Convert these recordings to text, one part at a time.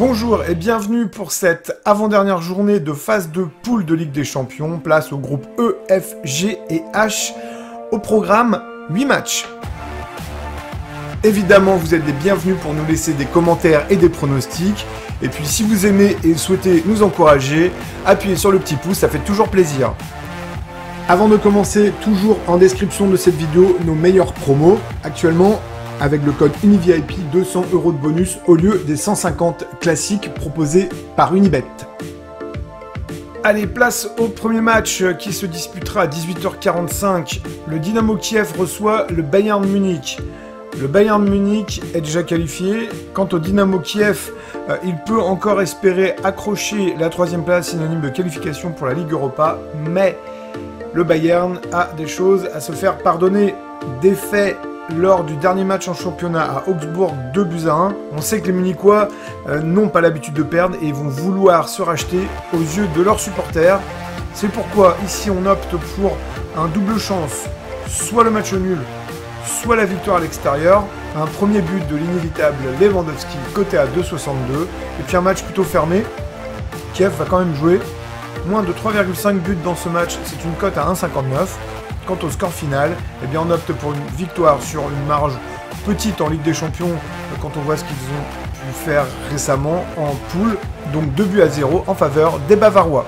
Bonjour et bienvenue pour cette avant-dernière journée de phase de poule de Ligue des Champions. Place au groupe E, F, G et H. Au programme, 8 matchs. Évidemment, vous êtes les bienvenus pour nous laisser des commentaires et des pronostics. Et puis si vous aimez et souhaitez nous encourager, appuyez sur le petit pouce, ça fait toujours plaisir. Avant de commencer, toujours en description de cette vidéo, nos meilleurs promos. Actuellement, avec le code UniVIP, 200 euros de bonus au lieu des 150 classiques proposés par Unibet. Allez, place au premier match qui se disputera à 18h45. Le Dynamo Kiev reçoit le Bayern Munich. Le Bayern Munich est déjà qualifié. Quant au Dynamo Kiev, euh, il peut encore espérer accrocher la troisième place synonyme de qualification pour la Ligue Europa, mais le Bayern a des choses à se faire pardonner. Défait lors du dernier match en championnat à Augsbourg 2 buts à 1. On sait que les Munichois euh, n'ont pas l'habitude de perdre et vont vouloir se racheter aux yeux de leurs supporters. C'est pourquoi ici on opte pour un double chance, soit le match nul, soit la victoire à l'extérieur. Un premier but de l'inévitable Lewandowski côté à 2,62 et puis un match plutôt fermé. Kiev va quand même jouer. Moins de 3,5 buts dans ce match, c'est une cote à 1,59. Quant au score final, eh bien on opte pour une victoire sur une marge petite en Ligue des Champions quand on voit ce qu'ils ont pu faire récemment en poule. Donc 2 buts à 0 en faveur des Bavarois.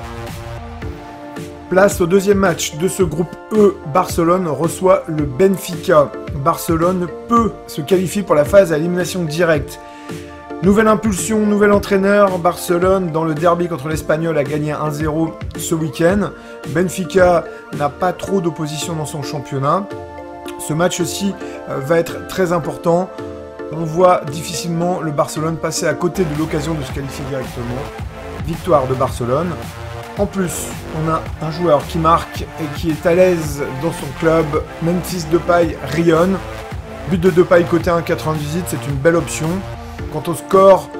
Place au deuxième match de ce groupe E. Barcelone reçoit le Benfica. Barcelone peut se qualifier pour la phase à élimination directe. Nouvelle impulsion, nouvel entraîneur. Barcelone, dans le derby contre l'Espagnol, a gagné 1-0 ce week-end. Benfica n'a pas trop d'opposition dans son championnat. Ce match aussi euh, va être très important. On voit difficilement le Barcelone passer à côté de l'occasion de se qualifier directement. Victoire de Barcelone. En plus, on a un joueur qui marque et qui est à l'aise dans son club. Memphis Depay rayonne. But de Depay côté 1,98, c'est une belle option. Quant au score,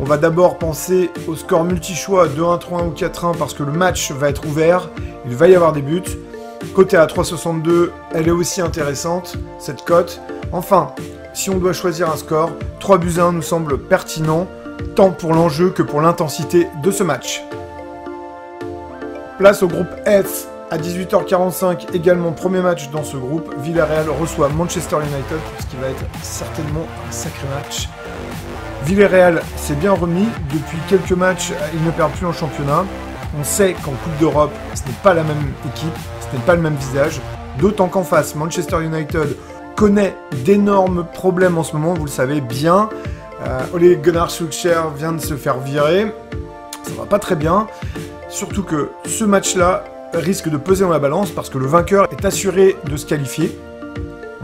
on va d'abord penser au score multi-choix 2-1, 3-1 ou 4-1 parce que le match va être ouvert. Il va y avoir des buts. Côté à 3,62, elle est aussi intéressante, cette cote. Enfin, si on doit choisir un score, 3 buts 1 nous semble pertinent, tant pour l'enjeu que pour l'intensité de ce match. Place au groupe F à 18h45, également premier match dans ce groupe. Villarreal reçoit Manchester United, ce qui va être certainement un sacré match. Villarreal s'est bien remis. Depuis quelques matchs, il ne perd plus en championnat. On sait qu'en Coupe d'Europe, ce n'est pas la même équipe, ce n'est pas le même visage. D'autant qu'en face, Manchester United connaît d'énormes problèmes en ce moment, vous le savez bien. Euh, Ole Gunnar Solskjaer vient de se faire virer. Ça va pas très bien. Surtout que ce match-là risque de peser dans la balance parce que le vainqueur est assuré de se qualifier.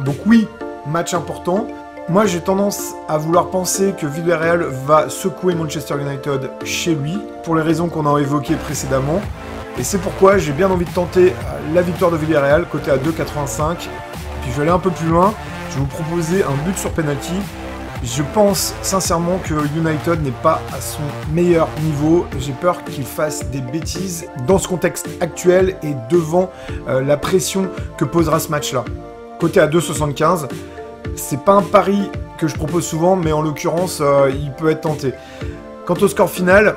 Donc oui, match important. Moi j'ai tendance à vouloir penser que Villarreal va secouer Manchester United chez lui, pour les raisons qu'on a évoquées précédemment. Et c'est pourquoi j'ai bien envie de tenter la victoire de Villarreal, côté à 2,85. Puis je vais aller un peu plus loin, je vais vous proposer un but sur penalty je pense sincèrement que United n'est pas à son meilleur niveau. J'ai peur qu'il fasse des bêtises dans ce contexte actuel et devant euh, la pression que posera ce match-là. Côté à 2,75, c'est pas un pari que je propose souvent, mais en l'occurrence, euh, il peut être tenté. Quant au score final,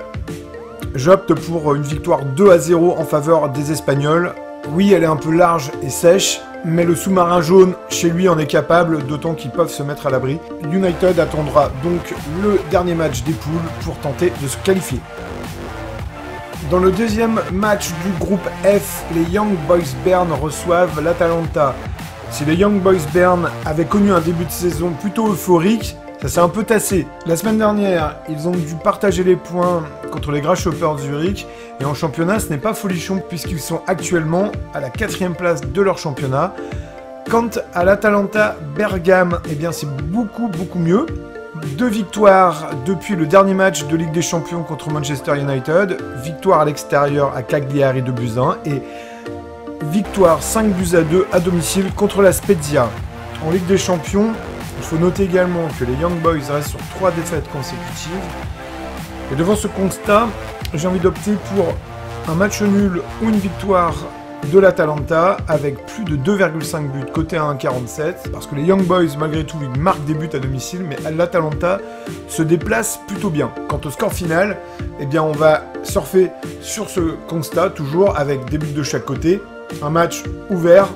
j'opte pour une victoire 2 à 0 en faveur des Espagnols. Oui, elle est un peu large et sèche, mais le sous-marin jaune chez lui en est capable, d'autant qu'ils peuvent se mettre à l'abri. United attendra donc le dernier match des poules pour tenter de se qualifier. Dans le deuxième match du groupe F, les Young Boys Bern reçoivent l'Atalanta. Si les Young Boys Bern avaient connu un début de saison plutôt euphorique, ça s'est un peu tassé. La semaine dernière, ils ont dû partager les points contre les Grasshoppers Zurich. Et en championnat, ce n'est pas folichon puisqu'ils sont actuellement à la quatrième place de leur championnat. Quant à l'Atalanta Bergame, eh bien c'est beaucoup beaucoup mieux. Deux victoires depuis le dernier match de Ligue des Champions contre Manchester United. Victoire à l'extérieur à Cagliari de Buzyn et victoire 5 buts à 2 à domicile contre la Spezia. En Ligue des Champions, il faut noter également que les Young Boys restent sur trois défaites consécutives. Et devant ce constat, j'ai envie d'opter pour un match nul ou une victoire de l'Atalanta avec plus de 2,5 buts côté 1,47 parce que les Young Boys malgré tout ils marquent des buts à domicile mais l'Atalanta se déplace plutôt bien. Quant au score final, eh bien on va surfer sur ce constat toujours avec des buts de chaque côté, un match ouvert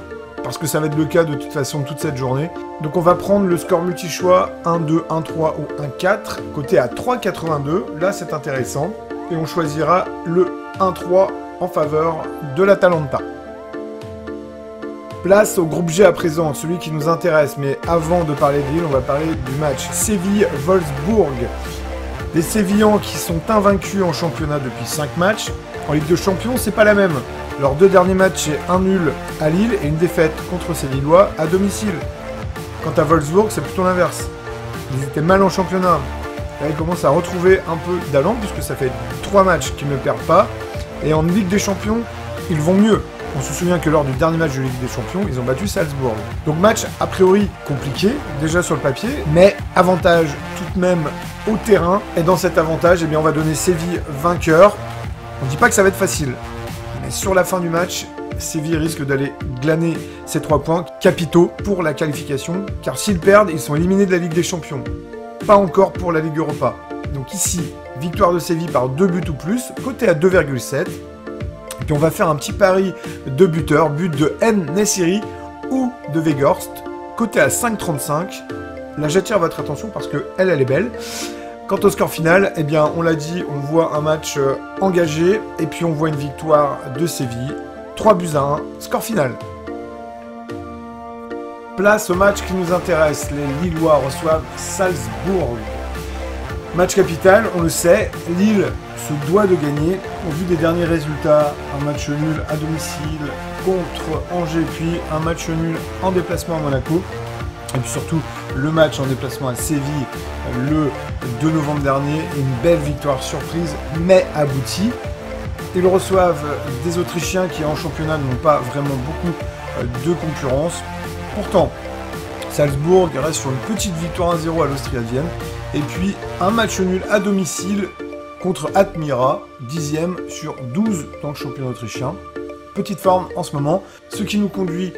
parce que ça va être le cas de toute façon toute cette journée. Donc on va prendre le score multi-choix 1-2, 1-3 ou 1-4, côté à 3,82, là c'est intéressant, et on choisira le 1-3 en faveur de l'Atalanta. Place au groupe G à présent, celui qui nous intéresse, mais avant de parler de Lille, on va parler du match Séville-Wolfsburg. Des Sévillans qui sont invaincus en championnat depuis 5 matchs. En Ligue de Champions, c'est pas la même. Leurs deux derniers matchs, c'est un nul à Lille et une défaite contre ces à domicile. Quant à Wolfsburg, c'est plutôt l'inverse. Ils étaient mal en championnat. Là, ils commencent à retrouver un peu d'allant puisque ça fait 3 matchs qu'ils ne perdent pas. Et en Ligue des Champions, ils vont mieux. On se souvient que lors du dernier match de Ligue des Champions, ils ont battu Salzbourg. Donc match a priori compliqué, déjà sur le papier, mais avantage tout de même au terrain. Et dans cet avantage, eh bien, on va donner Séville vainqueur. On ne dit pas que ça va être facile, mais sur la fin du match, Séville risque d'aller glaner ces trois points capitaux pour la qualification, car s'ils perdent, ils sont éliminés de la Ligue des Champions. Pas encore pour la Ligue Europa. Donc ici, victoire de Séville par 2 buts ou plus, côté à 2,7. On va faire un petit pari de buteur, but de N Nessiri ou de Weghorst, côté à 5,35. Là j'attire votre attention parce que elle, elle est belle. Quant au score final, eh bien on l'a dit, on voit un match euh, engagé et puis on voit une victoire de Séville. 3 buts à 1, score final. Place au match qui nous intéresse, les Lillois reçoivent Salzbourg. Match capital, on le sait, Lille se doit de gagner au vu des derniers résultats. Un match nul à domicile contre Angers, puis un match nul en déplacement à Monaco. Et puis surtout le match en déplacement à Séville le 2 novembre dernier une belle victoire surprise mais aboutie. Ils reçoivent des Autrichiens qui en championnat n'ont pas vraiment beaucoup de concurrence. Pourtant, Salzbourg reste sur une petite victoire 1-0 à l'Austria Vienne. Et puis un match nul à domicile contre Admira, dixième sur 12 dans le championnat autrichien. Petite forme en ce moment, ce qui nous conduit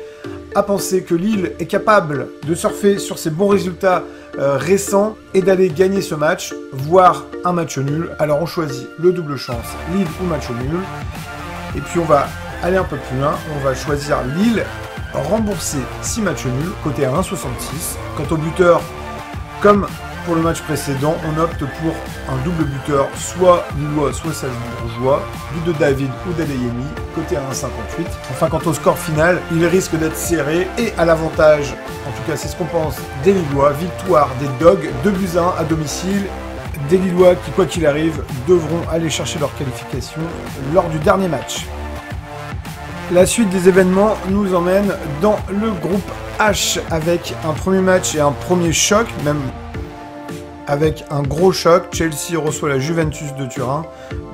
à penser que Lille est capable de surfer sur ses bons résultats euh, récents et d'aller gagner ce match, voire un match nul. Alors on choisit le double chance, Lille ou match nul. Et puis on va aller un peu plus loin, on va choisir Lille rembourser 6 matchs nuls, côté à 1,66. Quant au buteur, comme pour le match précédent, on opte pour un double buteur, soit Lillois, soit Salzbourgeois, but de David ou d'Adeyemi, côté à 1,58. Enfin, quant au score final, il risque d'être serré et à l'avantage, en tout cas c'est ce qu'on pense, des Lillois, victoire des Dogs, 2 buts à 1 à domicile, des Lillois qui, quoi qu'il arrive, devront aller chercher leur qualification lors du dernier match. La suite des événements nous emmène dans le groupe H avec un premier match et un premier choc, même avec un gros choc. Chelsea reçoit la Juventus de Turin.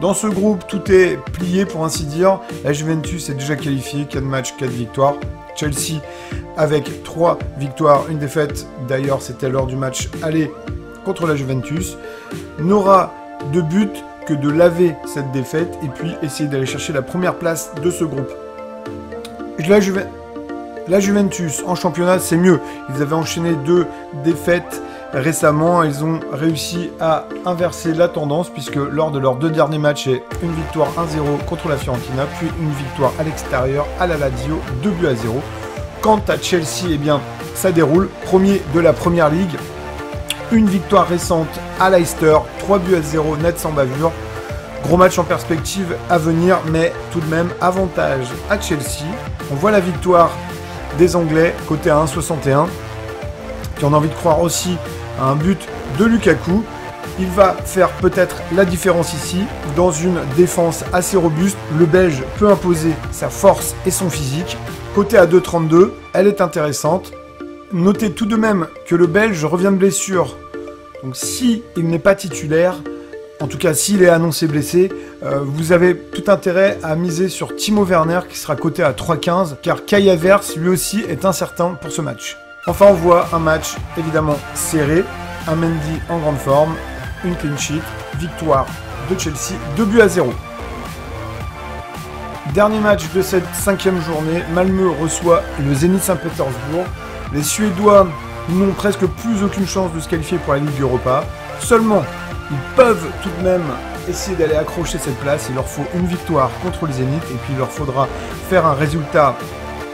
Dans ce groupe, tout est plié pour ainsi dire. La Juventus est déjà qualifiée, 4 matchs, 4 victoires. Chelsea avec 3 victoires, une défaite. D'ailleurs, c'était lors du match aller contre la Juventus. N'aura de but que de laver cette défaite et puis essayer d'aller chercher la première place de ce groupe. La, la Juventus en championnat, c'est mieux. Ils avaient enchaîné deux défaites récemment. Ils ont réussi à inverser la tendance puisque lors de leurs deux derniers matchs, une victoire 1-0 contre la Fiorentina, puis une victoire à l'extérieur à la Lazio, 2 buts à 0. Quant à Chelsea, eh bien, ça déroule. Premier de la première ligue. Une victoire récente à Leicester, 3 buts à 0 net sans bavure. Gros match en perspective à venir, mais tout de même avantage à Chelsea. On voit la victoire des Anglais côté à 1,61. Puis on a envie de croire aussi un but de Lukaku. Il va faire peut-être la différence ici. Dans une défense assez robuste, le Belge peut imposer sa force et son physique. Côté à 2,32, elle est intéressante. Notez tout de même que le Belge revient de blessure. Donc si il n'est pas titulaire, en tout cas, s'il est annoncé blessé, euh, vous avez tout intérêt à miser sur Timo Werner qui sera coté à 3,15 car Kai lui aussi est incertain pour ce match. Enfin, on voit un match évidemment serré, un Mendy en grande forme, une clean sheet, victoire de Chelsea, 2 buts à 0. Dernier match de cette cinquième journée, Malmö reçoit le Zénith Saint-Pétersbourg. Les Suédois n'ont presque plus aucune chance de se qualifier pour la Ligue Europa. Seulement, ils peuvent tout de même essayer d'aller accrocher cette place. Il leur faut une victoire contre le Zénith et puis il leur faudra faire un résultat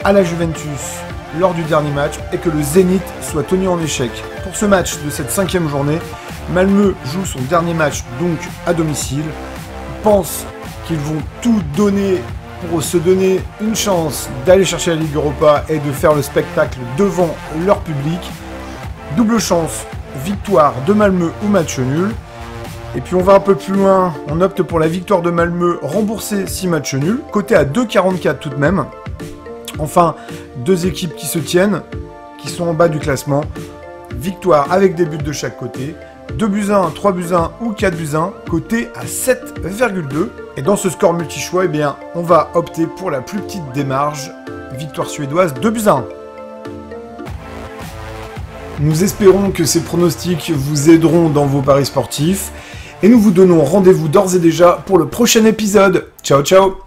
à la Juventus lors du dernier match et que le Zénith soit tenu en échec. Pour ce match de cette cinquième journée, Malmö joue son dernier match donc à domicile. Ils pensent qu'ils vont tout donner pour se donner une chance d'aller chercher la Ligue Europa et de faire le spectacle devant leur public. Double chance, victoire de Malmö ou match nul. Et puis on va un peu plus loin, on opte pour la victoire de Malmö remboursée si match nul, côté à 2,44 tout de même. Enfin, deux équipes qui se tiennent, qui sont en bas du classement. Victoire avec des buts de chaque côté. 2 buts 1, 3 buts 1 ou 4 buts 1, côté à 7,2. Et dans ce score multi-choix, eh on va opter pour la plus petite marges. Victoire suédoise, 2 buts 1. Nous espérons que ces pronostics vous aideront dans vos paris sportifs. Et nous vous donnons rendez-vous d'ores et déjà pour le prochain épisode. Ciao ciao